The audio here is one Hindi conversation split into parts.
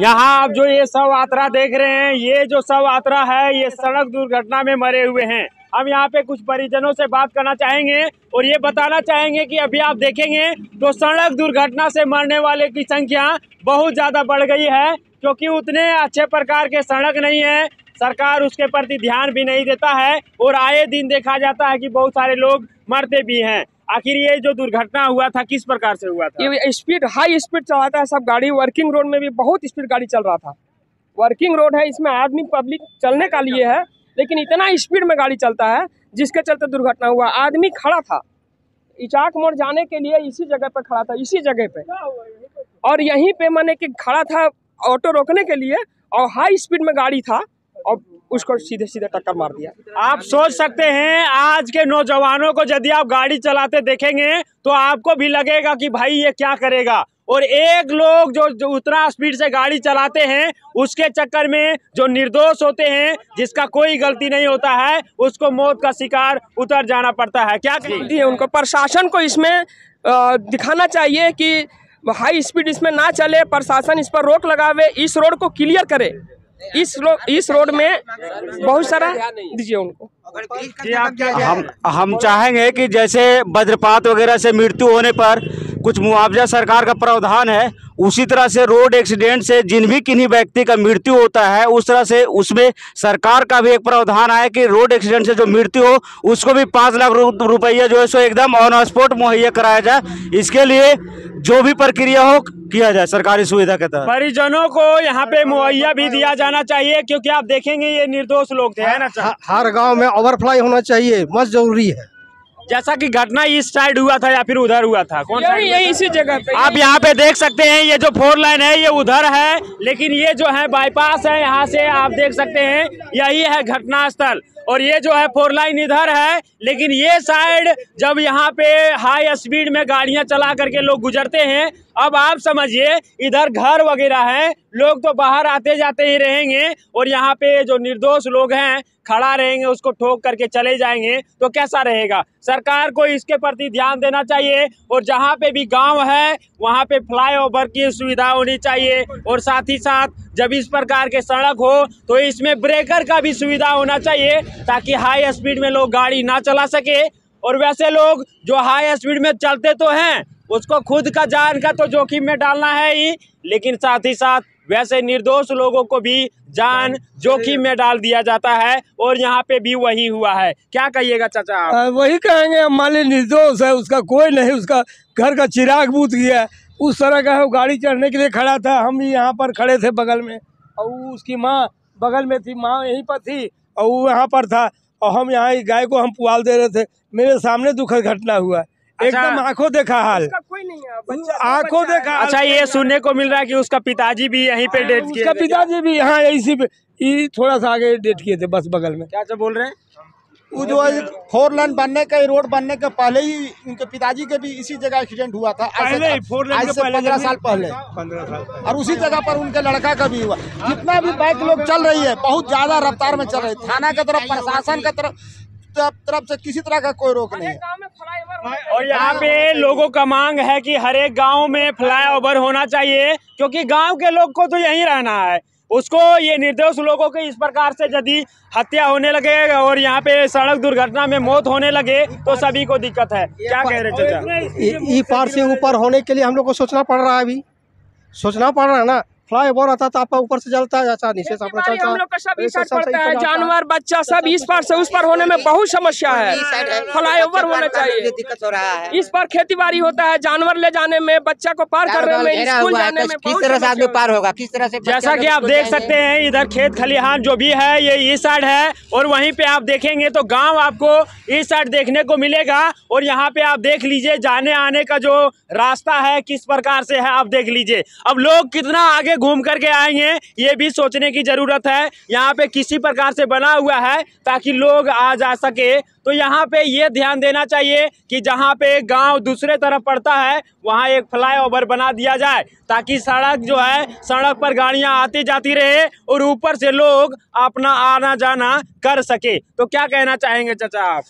यहाँ आप जो ये सब यात्रा देख रहे हैं, ये जो सब यात्रा है, ये सड़क दुर्घटना में मरे हुए हैं। हम यहाँ पे कुछ परिजनों से बात करना चाहेंगे और ये बताना चाहेंगे कि अभी आप देखेंगे तो सड़क दुर्घटना से मरने वाले की संख्या बहुत ज़्यादा बढ़ गई है, क्योंकि उतने अच्छे प्रकार के सड़क नहीं है। सरकार उसके प्रति ध्यान भी नहीं देता है और आए दिन देखा जाता है कि बहुत सारे लोग मरते भी हैं। आखिर ये जो दुर्घटना हुआ था, किस प्रकार से हुआ था? ये स्पीड हाई स्पीड चलाता है सब गाड़ी वर्किंग रोड में भी बहुत स्पीड गाड़ी चल रहा था। वर्किंग रोड है, इसमें आदमी पब्लिक चलने का लिए है, लेकिन इतना स्पीड में गाड़ी चलता है, जिसके चलते दुर्घटना हुआ। आदमी खड़ा था। इचाक मोड़ जाने के लिए इसी जगह पर खड़ा था, इसी जगह पे। और यहीं पे मैंने कि खड़ा था ऑटो रोकने के लिए, और हाई स्पीड में गाड़ी था, और उसको सीधे सीधे टक्कर मार दिया। आप सोच सकते हैं आज के नौजवानों को यदि आप गाड़ी चलाते देखेंगे तो आपको भी लगेगा कि भाई ये क्या करेगा। और एक लोग जो, जो उतना स्पीड से गाड़ी चलाते हैं उसके चक्कर में जो निर्दोष होते हैं जिसका कोई गलती नहीं होता है उसको मौत का शिकार उतर जाना पड़ता है। क्या कहेंगे? दिए उनको प्रशासन को इसमें दिखाना चाहिए कि हाई स्पीड इसमें ना चले प्रशासन इस पर रोक लगावे इस रोड को क्लियर करे। इस रो, इस रोड में बहुत सारा दीजिए उनको। हम हम चाहेंगे कि जैसे वज्रपात वगैरह से मृत्यु होने पर कुछ मुआवजा सरकार का प्रावधान है। उसी तरह से रोड एक्सीडेंट से जिन भी किन्हीं व्यक्ति का मृत्यु होता है उस तरह से उसमें सरकार का भी एक प्रावधान है कि रोड एक्सीडेंट से जो मृत्यु हो उसको भी पाँच लाख रुपया जो है सो एकदम ऑन स्पॉट मुहैया कराया जाए। इसके लिए जो भी प्रक्रिया हो किया जाए सरकारी सुविधा के तहत। परिजनों को यहाँ पे मुहैया भी दिया जाना चाहिए क्योंकि आप देखेंगे ये निर्दोष लोग थे है ना हर गाँव में ओवरफ्लाई होना चाहिए मस्त ज़रूरी है। जैसा कि घटना इस साइड हुआ था या फिर उधर हुआ था? कौन सा यही यही इसी जगह पे। आप यहाँ पे देख सकते हैं ये जो फोर लाइन है ये उधर है लेकिन ये जो है बाईपास है यहाँ से आप देख सकते हैं यही है घटना स्थल और ये जो है फोर लाइन इधर है लेकिन ये साइड जब यहाँ पे हाई स्पीड में गाड़ियाँ चला करके लोग गुजरते हैं अब आप समझिए, इधर घर वगैरह है, लोग तो बाहर आते जाते ही रहेंगे और यहाँ पे जो निर्दोष लोग हैं, खड़ा रहेंगे, उसको ठोक करके चले जाएँगे तो कैसा रहेगा? सरकार को इसके प्रति ध्यान देना चाहिए और जहाँ पे भी गाँव है, वहाँ पे फ्लाईओवर की सुविधा होनी चाहिए और साथ ही साथ जब इस प्रकार के सड़क हो तो इसमें ब्रेकर का भी सुविधा होना चाहिए ताकि हाई स्पीड में लोग गाड़ी ना चला सके। और वैसे लोग जो हाई स्पीड में चलते तो हैं उसको खुद का जान का तो जोखिम में डालना है ही, लेकिन साथ ही साथ वैसे निर्दोष लोगों को भी जान जोखिम में डाल दिया जाता है, और यहाँ पे भी वही हुआ है। क्या कहिएगा चाचा आप? वही कहेंगे, हम मान ली निर्दोष है, उसका कोई नहीं, उसका घर का चिराग बूत गया उस तरह का है गाड़ी चढ़ने के लिए खड़ा था, हम यहाँ पर खड़े थे बगल में। और उसकी माँ बगल में थी, माँ यहीं पर थी, और वो यहाँ पर था, और हम यहाँ गाय को हम पुआल दे रहे थे। मेरे सामने दुखद घटना हुआ एकदम आँखों देखा हाल। उसका कोई नहीं है आँखों देखा अच्छा ये सुनने को मिल रहा है कि उसका पिताजी भी यहीं पे डेट किए उसका पिताजी भी यहाँ इसी पे थोड़ा सा आगे डेट किए थे बस बगल में। क्या बोल रहे हैं? वो जो है फोर लाइन बनने का रोड बनने के पहले ही उनके पिताजी के भी इसी जगह एक्सीडेंट हुआ था आज से- पहले ही, फोर लाइन आज से पहले पंद्रह साल पहले। पंद्रह साल और उसी जगह पर उनके लड़का का भी हुआ। जितना भी बाइक लोग चल रही है बहुत ज़्यादा रफ्तार में चल रही है। थाना की तरफ़ प्रशासन की तरफ़ तरफ़ तरफ़ से किसी तरह का कोई रोक नहीं है गाँव में फ्लाईओवर होना और यहाँ पे लोगों का मांग है कि हर एक गाँव में फ्लाईओवर होना चाहिए, क्योंकि गाँव के लोग को तो यहीं रहना है। उसको ये निर्दोष लोगों के इस प्रकार से यदि हत्या होने लगे और यहाँ पे सड़क दुर्घटना में मौत होने लगे तो सभी को दिक्कत है। क्या कह रहे चाचा? ई पार से ऊपर होने के लिए हम लोग को सोचना पड़ रहा है अभी। सोचना पड़ रहा है ना? फ्लाई ओवर आता था आपका ऊपर से जलता है अच्छा नीचे से अपना चलता हम लोग का सब है इस साइड पड़ता है जानवर बच्चा सब इस पार से उस पार होने में बहुत समस्या है। फ्लाईओवर होना चाहिए। दिक्कत हो रहा है। इस पर खेती बाड़ी होता है जानवर ले जाने में बच्चा को पार करने में स्कूल जाने तो में किस तरह से आदमी पार होगा किस तरह से जैसा की आप देख सकते हैं इधर खेत खलिहान जो भी है ये इस साइड है और वहीं पे आप देखेंगे तो गाँव आपको इस साइड देखने को मिलेगा और यहाँ पे आप देख लीजिए जाने आने का जो रास्ता है किस प्रकार से है आप देख लीजिए। अब लोग कितना आगे घूम करके आएँगे ये भी सोचने की ज़रूरत है। यहाँ पे किसी प्रकार से बना हुआ है ताकि लोग आ जा सके। तो यहाँ पे ये ध्यान देना चाहिए कि जहाँ पे गाँव दूसरे तरफ़ पड़ता है, वहाँ एक फ्लाईओवर बना दिया जाए, ताकि सड़क जो है, सड़क पर गाड़ियाँ आती जाती रहे और ऊपर से लोग अपना आना जाना कर सके। तो क्या कहना चाहेंगे चाचा आप?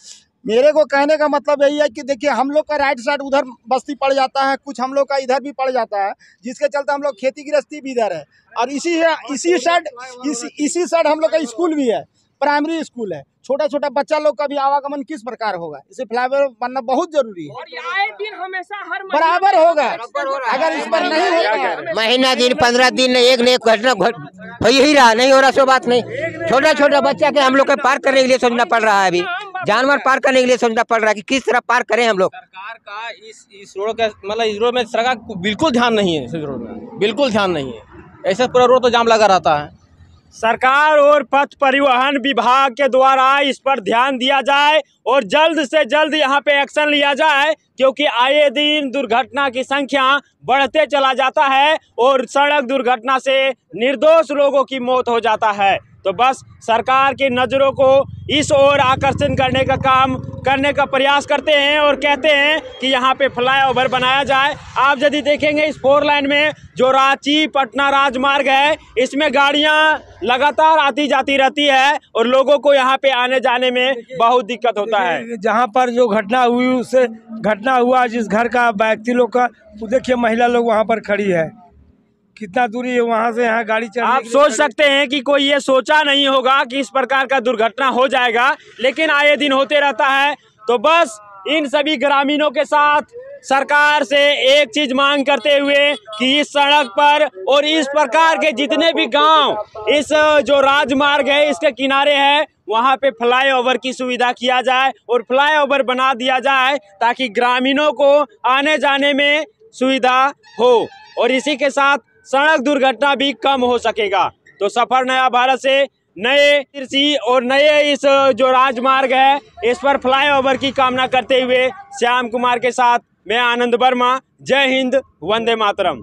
मेरे को कहने का मतलब यही है कि देखिए हम लोग का राइट साइड उधर बस्ती पड़ जाता है कुछ हम लोग का इधर भी पड़ जाता है जिसके चलते हम लोग खेती गृहस्थी भी इधर है। और इसी इसी साइड इसी इसी साइड हम लोग का स्कूल भी है प्राइमरी स्कूल है। छोटा छोटा बच्चा लोग का भी आवागमन किस प्रकार होगा? इसे फ्लाईओवर बनना बहुत ज़रूरी है। और आए दिन हमेशा हर बराबर होगा। अगर इस पर नहीं होता महीना दिन पंद्रह दिन में एक न एक घटना घट हो ही रहा नहीं हो रहा सो बात नहीं। छोटा छोटा बच्चा के हम लोग को पार करने के लिए सोचना पड़ रहा है अभी। जानवर पार करने के लिए सोचना पड़ रहा है कि किस तरह पार करें हम लोग। सरकार का इस इस रोड का मतलब इस रोड में सरकार को बिल्कुल ध्यान नहीं है इस रोड में। बिल्कुल ध्यान नहीं है। ऐसे पूरा रोड तो जाम लगा रहता है। सरकार और पथ परिवहन विभाग के द्वारा इस पर ध्यान दिया जाए और जल्द से जल्द यहाँ पे एक्शन लिया जाए क्योंकि आए दिन दुर्घटना की संख्या बढ़ते चला जाता है और सड़क दुर्घटना से निर्दोष लोगों की मौत हो जाता है। तो बस सरकार की नज़रों को इस ओर आकर्षण करने का काम करने का प्रयास करते हैं और कहते हैं कि यहाँ पे फ्लाईओवर बनाया जाए। आप यदि देखेंगे इस फोर लाइन में जो रांची पटना राजमार्ग है इसमें गाड़ियाँ लगातार आती जाती रहती है और लोगों को यहाँ पे आने जाने में बहुत दिक्कत होता है। जहाँ पर जो घटना हुई उससे घटना हुआ जिस घर का व्यक्ति लोग का देखिए महिला लोग वहाँ पर खड़ी है। कितना दूरी है वहाँ से यहाँ गाड़ी चल आप सोच सकते हैं कि कोई ये सोचा नहीं होगा कि इस प्रकार का दुर्घटना हो जाएगा लेकिन आए दिन होते रहता है। तो बस इन सभी ग्रामीणों के साथ सरकार से एक चीज़ मांग करते हुए कि इस सड़क पर और इस प्रकार के जितने भी गाँव इस जो राजमार्ग है इसके किनारे है वहाँ पे फ्लाईओवर की सुविधा किया जाए और फ्लाईओवर बना दिया जाए ताकि ग्रामीणों को आने जाने में सुविधा हो। और इसी के साथ सड़क दुर्घटना भी कम हो सकेगा। तो सफ़र नया भारत से नए कृषि और नए इस जो राजमार्ग है, इस पर फ्लाईओवर की कामना करते हुए श्याम कुमार के साथ मैं आनंद वर्मा, जय हिंद, वंदे मातरम।